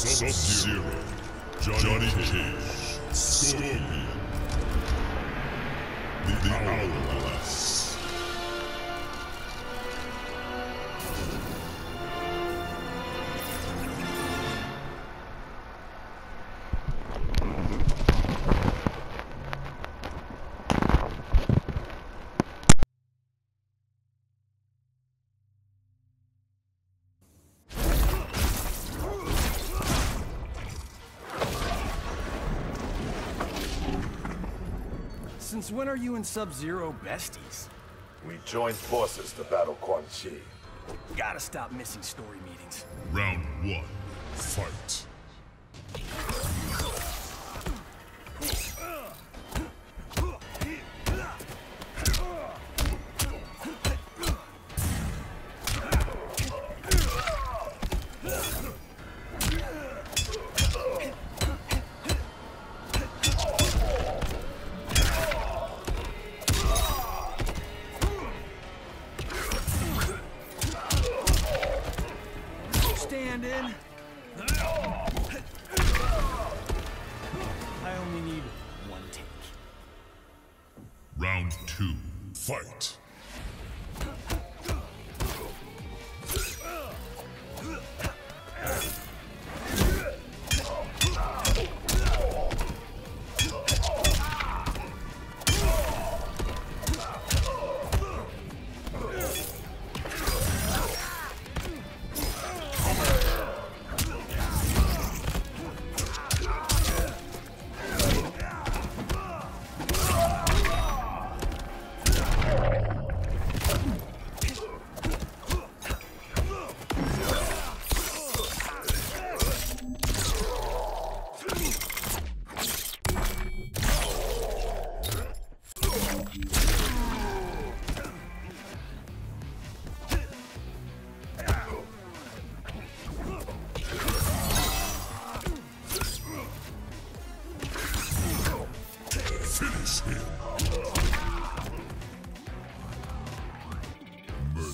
Sub-Zero, Johnny Cage, Scorpion, Since when are you and Sub-Zero besties? We joined forces to battle Quan Chi. Gotta stop missing story meetings. Round one, fight. Stand in. I only need one take. Round two, fight.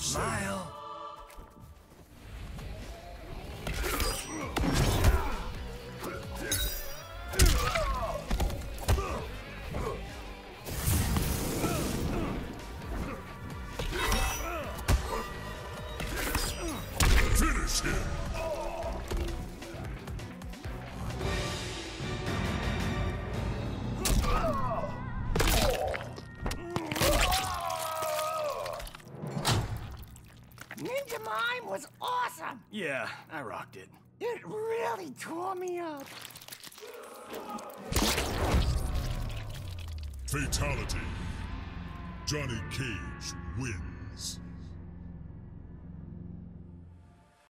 Smile. Finish him. Ninja Mime was awesome! Yeah, I rocked it. It really tore me up. Fatality. Johnny Cage wins.